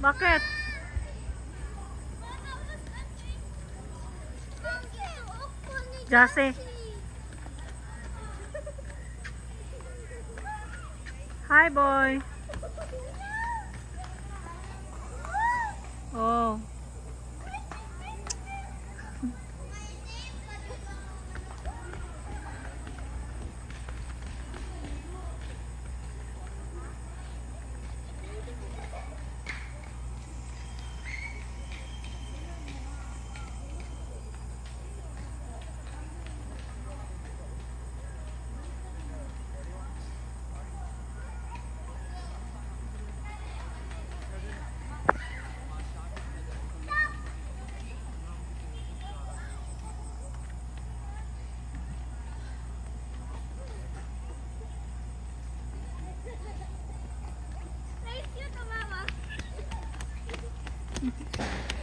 Bakit? Jase. Hi, boy. Mm -hmm.